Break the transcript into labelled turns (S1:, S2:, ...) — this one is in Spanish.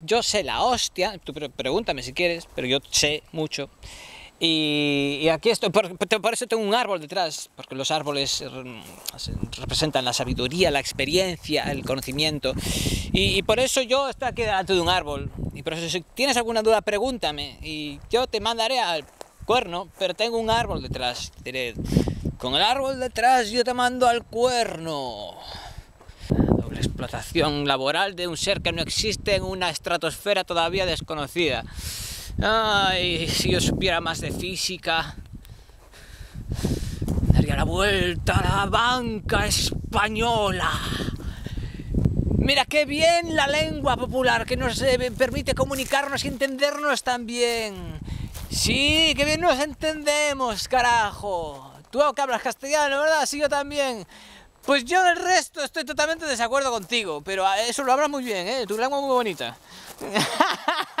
S1: Yo sé la hostia, tú pregúntame si quieres, pero yo sé mucho. Y, aquí estoy, por, eso tengo un árbol detrás, porque los árboles representan la sabiduría, la experiencia, el conocimiento. Y, por eso yo estoy aquí delante de un árbol. Y por eso si tienes alguna duda, pregúntame. Y yo te mandaré al cuerno, pero tengo un árbol detrás. Diré, con el árbol detrás yo te mando al cuerno explotación laboral de un ser que no existe en una estratosfera todavía desconocida. Ay, si yo supiera más de física, daría la vuelta a la banca española. Mira qué bien la lengua popular que nos permite comunicarnos y entendernos también. Sí, qué bien nos entendemos, carajo. Tú que hablas castellano, ¿verdad? Sí, yo también. Pues yo del resto estoy totalmente de desacuerdo contigo, pero eso lo hablas muy bien, ¿eh? Tu lengua muy bonita.